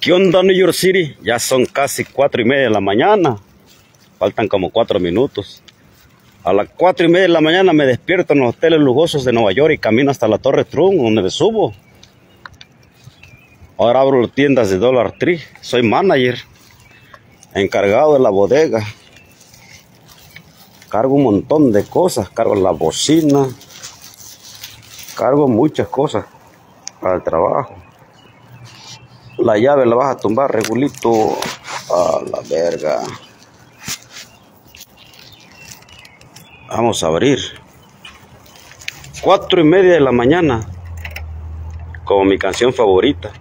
¿Qué onda New York City? Ya son casi cuatro y media de la mañana. Faltan como cuatro minutos. A las cuatro y media de la mañana me despierto en los hoteles lujosos de Nueva York y camino hasta la Torre Trump, donde me subo. Ahora abro tiendas de Dollar Tree. Soy manager, encargado de la bodega. Cargo un montón de cosas. Cargo la bocina. Cargo muchas cosas para el trabajo. La llave la vas a tumbar regulito a la verga. Vamos a abrir. Cuatro y media de la mañana. Como mi canción favorita.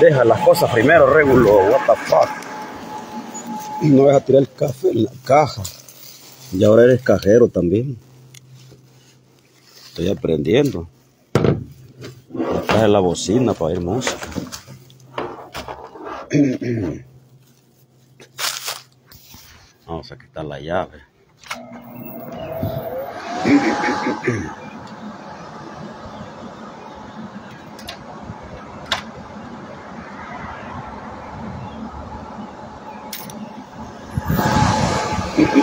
Deja las cosas primero, regulo. What the fuck. No deja tirar el café en la caja. Y ahora eres cajero también. Estoy aprendiendo. Traje la bocina para ir música. Vamos a quitar la llave. Aquí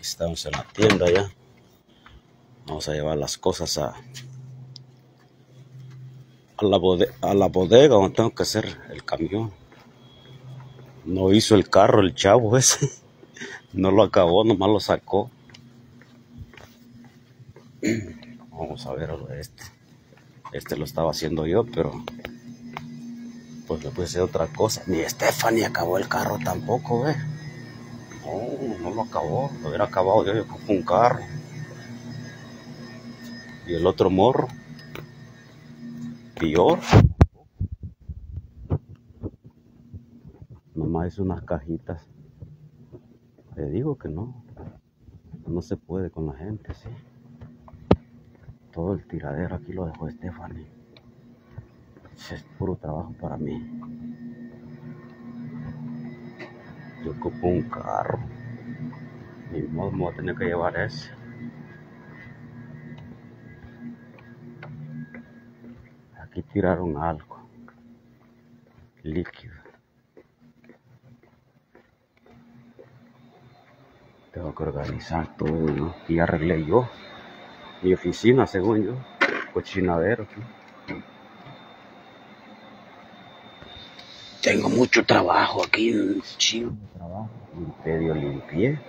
estamos en la tienda ya. Vamos a llevar las cosas a, a, la, bodega, a donde tengo que hacer el camión. No hizo el carro el chavo ese. No lo acabó, nomás lo sacó. Vamos a ver este. Este lo estaba haciendo yo, pero pues le puse otra cosa. Ni Stephanie acabó el carro tampoco, ve. No, no lo acabó. Lo hubiera acabado yo, yo un carro. Y el otro morro. Peor. Nomás hizo unas cajitas. Le digo que no. No se puede con la gente, sí. Todo el tiradero aquí lo dejó Stephanie. Es puro trabajo para mí. Yo ocupo un carro. Ni modo me voy a tener que llevar ese. Aquí tiraron algo. Líquido. Tengo que organizar todo. Y arreglé yo. Mi oficina, según yo. Cochinadero aquí. Tengo mucho trabajo aquí, un chingo de trabajo. Medio limpié.